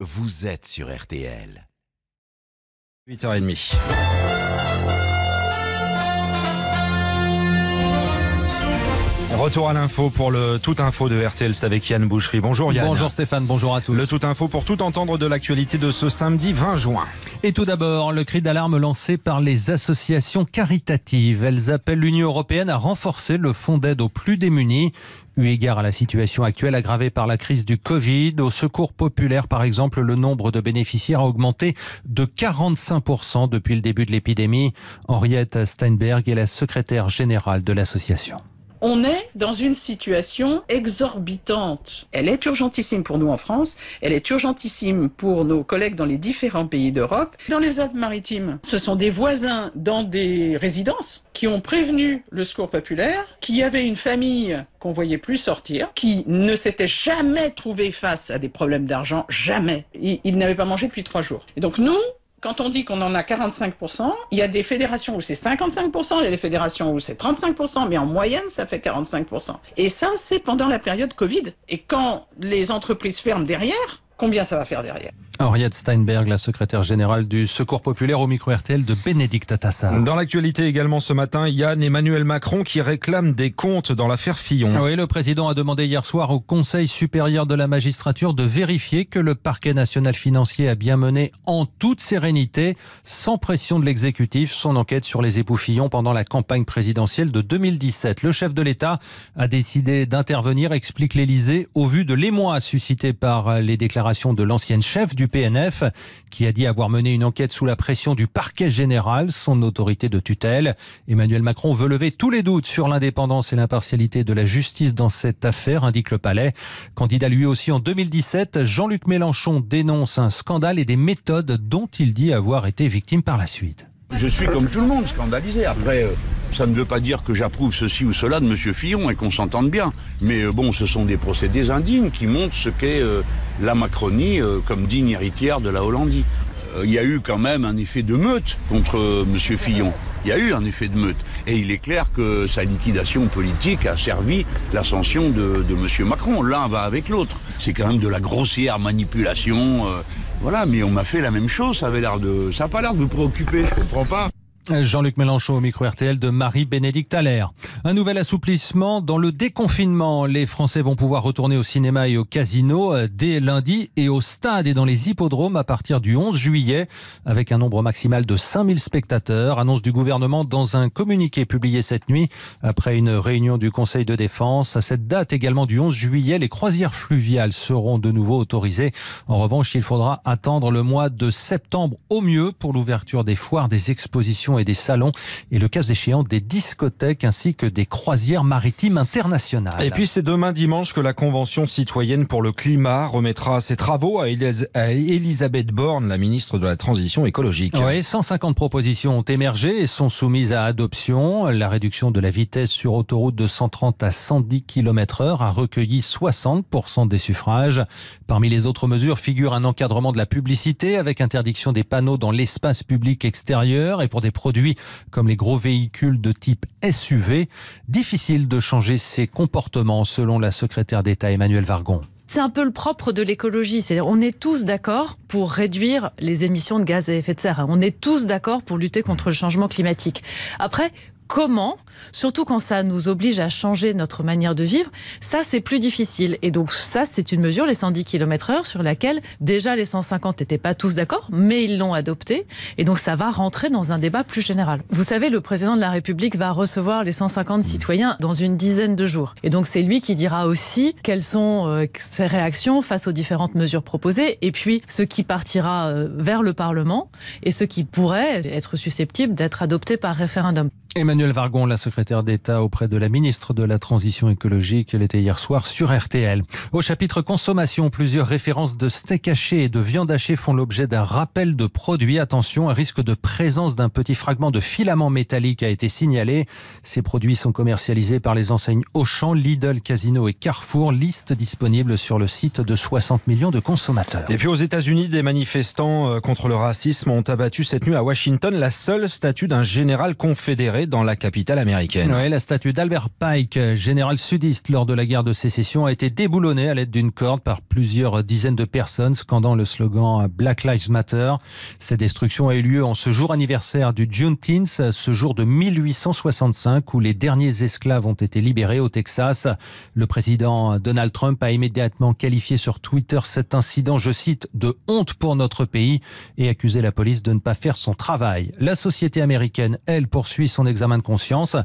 vous êtes sur RTL. 8h30. Retour à l'info pour le Tout Info de RTL, c'est avec Yann Boucherie. Bonjour Yann. Bonjour Stéphane, bonjour à tous. Le Tout Info pour tout entendre de l'actualité de ce samedi 20 juin. Et tout d'abord, le cri d'alarme lancé par les associations caritatives. Elles appellent l'Union européenne à renforcer le fonds d'aide aux plus démunis. Eu égard à la situation actuelle aggravée par la crise du Covid, au secours populaire par exemple, le nombre de bénéficiaires a augmenté de 45% depuis le début de l'épidémie. Henriette Steinberg est la secrétaire générale de l'association. On est dans une situation exorbitante. Elle est urgentissime pour nous en France, elle est urgentissime pour nos collègues dans les différents pays d'Europe. Dans les Alpes-Maritimes, ce sont des voisins dans des résidences qui ont prévenu le secours populaire, qui avaient une famille qu'on voyait plus sortir, qui ne s'était jamais trouvé face à des problèmes d'argent, jamais. Ils, n'avaient pas mangé depuis trois jours. Et donc nous, quand on dit qu'on en a 45%, il y a des fédérations où c'est 55%, il y a des fédérations où c'est 35%, mais en moyenne, ça fait 45%. Et ça, c'est pendant la période Covid. Et quand les entreprises ferment derrière, combien ça va faire derrière? Henriette Steinberg, la secrétaire générale du Secours populaire au micro RTL de Bénédicte Tassar. Dans l'actualité également ce matin, Yann Emmanuel Macron qui réclame des comptes dans l'affaire Fillon. Oui, le président a demandé hier soir au Conseil supérieur de la magistrature de vérifier que le parquet national financier a bien mené en toute sérénité, sans pression de l'exécutif, son enquête sur les époux Fillon pendant la campagne présidentielle de 2017. Le chef de l'État a décidé d'intervenir, explique l'Élysée, au vu de l'émoi suscité par les déclarations de l'ancienne chef du PNF, qui a dit avoir mené une enquête sous la pression du parquet général, son autorité de tutelle. Emmanuel Macron veut lever tous les doutes sur l'indépendance et l'impartialité de la justice dans cette affaire, indique le Palais. Candidat lui aussi en 2017, Jean-Luc Mélenchon dénonce un scandale et des méthodes dont il dit avoir été victime par la suite. Je suis comme tout le monde scandalisé. Après, euh, ça ne veut pas dire que j'approuve ceci ou cela de M. Fillon et qu'on s'entende bien. Mais euh, bon, ce sont des procédés indignes qui montrent ce qu'est euh, la Macronie comme digne héritière de la Hollandie. Il y a eu quand même un effet de meute contre M. Fillon. Il y a eu un effet de meute. Et il est clair que sa liquidation politique a servi l'ascension de, de M. Macron. L'un va avec l'autre. C'est quand même de la grossière manipulation. Voilà, mais on m'a fait la même chose, ça avait l'air de. Ça n'a pas l'air de vous préoccuper, je comprends pas. Jean-Luc Mélenchon au micro RTL de Marie-Bénédicte Allaire. Un nouvel assouplissement dans le déconfinement. Les Français vont pouvoir retourner au cinéma et au casino euh, dès lundi et au stade et dans les hippodromes à partir du 11 juillet avec un nombre maximal de 5000 spectateurs. Annonce du gouvernement dans un communiqué publié cette nuit après une réunion du Conseil de défense. À cette date également du 11 juillet, les croisières fluviales seront de nouveau autorisées. En revanche, il faudra attendre le mois de septembre au mieux pour l'ouverture des foires, des expositions et des salons et le cas échéant des discothèques ainsi que des croisières maritimes internationales. Et puis c'est demain dimanche que la Convention citoyenne pour le climat remettra ses travaux à Elisabeth Borne, la ministre de la Transition écologique. Oui, 150 propositions ont émergé et sont soumises à adoption. La réduction de la vitesse sur autoroute de 130 à 110 km heure a recueilli 60% des suffrages. Parmi les autres mesures figure un encadrement de la publicité avec interdiction des panneaux dans l'espace public extérieur et pour des produits comme les gros véhicules de type SUV. Difficile de changer ses comportements selon la secrétaire d'État Emmanuel Vargon. C'est un peu le propre de l'écologie. C'est-à-dire, on est tous d'accord pour réduire les émissions de gaz à effet de serre. On est tous d'accord pour lutter contre le changement climatique. Après, comment, surtout quand ça nous oblige à changer notre manière de vivre, ça c'est plus difficile. Et donc ça c'est une mesure, les 110 km heure, sur laquelle déjà les 150 n'étaient pas tous d'accord, mais ils l'ont adopté. Et donc ça va rentrer dans un débat plus général. Vous savez, le président de la République va recevoir les 150 citoyens dans une dizaine de jours. Et donc c'est lui qui dira aussi quelles sont euh, ses réactions face aux différentes mesures proposées, et puis ce qui partira euh, vers le Parlement et ce qui pourrait être susceptible d'être adopté par référendum. Emmanuel Vargon, la secrétaire d'État auprès de la ministre de la Transition écologique, elle était hier soir sur RTL. Au chapitre consommation, plusieurs références de steak haché et de viande hachée font l'objet d'un rappel de produits. Attention, un risque de présence d'un petit fragment de filament métallique a été signalé. Ces produits sont commercialisés par les enseignes Auchan, Lidl, Casino et Carrefour. Liste disponible sur le site de 60 millions de consommateurs. Et puis aux États-Unis, des manifestants euh, contre le racisme ont abattu cette nuit à Washington la seule statue d'un général confédéré dans la capitale américaine. La statue d'Albert Pike, général sudiste lors de la guerre de sécession, a été déboulonnée à l'aide d'une corde par plusieurs dizaines de personnes scandant le slogan Black Lives Matter. Cette destruction a eu lieu en ce jour anniversaire du Juneteenth, ce jour de 1865 où les derniers esclaves ont été libérés au Texas. Le président Donald Trump a immédiatement qualifié sur Twitter cet incident, je cite, de honte pour notre pays et accusé la police de ne pas faire son travail. La société américaine, elle, poursuit son examen de conscience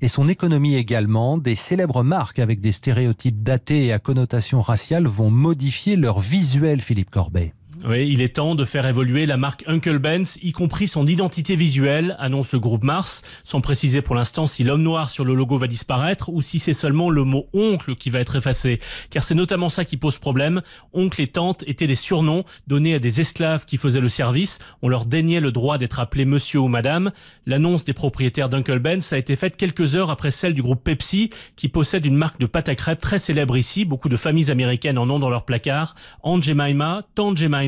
et son économie également. Des célèbres marques avec des stéréotypes datés et à connotation raciale vont modifier leur visuel, Philippe Corbet. Oui, il est temps de faire évoluer la marque Uncle Ben's, y compris son identité visuelle, annonce le groupe Mars, sans préciser pour l'instant si l'homme noir sur le logo va disparaître ou si c'est seulement le mot oncle qui va être effacé. Car c'est notamment ça qui pose problème. Oncle et tante étaient des surnoms donnés à des esclaves qui faisaient le service. On leur déniait le droit d'être appelés monsieur ou madame. L'annonce des propriétaires d'Uncle Ben's a été faite quelques heures après celle du groupe Pepsi, qui possède une marque de pâte à crêpes très célèbre ici. Beaucoup de familles américaines en ont dans leur placard. Aunt Jemima,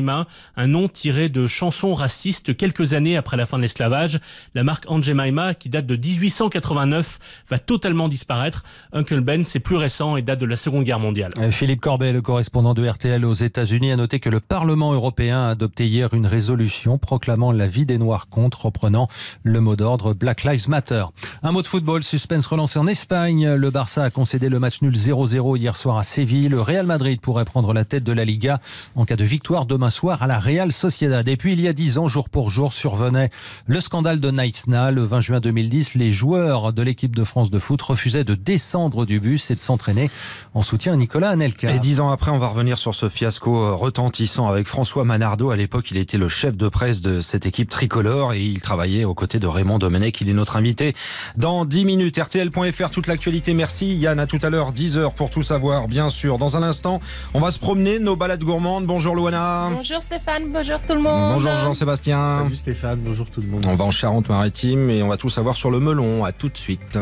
un nom tiré de chansons racistes quelques années après la fin de l'esclavage. La marque Aunt Jemima, qui date de 1889, va totalement disparaître. Uncle Ben, c'est plus récent et date de la Seconde Guerre mondiale. Euh, Philippe Corbet, le correspondant de RTL aux États-Unis, a noté que le Parlement européen a adopté hier une résolution proclamant la vie des Noirs contre, reprenant le mot d'ordre Black Lives Matter. Un mot de football, suspense relancé en Espagne. Le Barça a concédé le match nul 0-0 hier soir à Séville. Le Real Madrid pourrait prendre la tête de la Liga en cas de victoire demain soir à la Real Sociedad. Et puis il y a dix ans, jour pour jour, survenait le scandale de Naïsna. Le 20 juin 2010, les joueurs de l'équipe de France de foot refusaient de descendre du bus et de s'entraîner en soutien à Nicolas Anelka. Et dix ans après, on va revenir sur ce fiasco euh, retentissant avec François Manardo. À l'époque, il était le chef de presse de cette équipe tricolore et il travaillait aux côtés de Raymond Domenech. Il est notre invité dans 10 minutes. RTL.fr, toute l'actualité. Merci Yann. À tout à l'heure, 10 heures pour tout savoir, bien sûr. Dans un instant, on va se promener, nos balades gourmandes. Bonjour Luana. Bonjour Stéphane, bonjour tout le monde. Bonjour Jean-Sébastien. Salut Stéphane, bonjour tout le monde. On va en Charente-Maritime et on va tout savoir sur le melon. À tout de suite.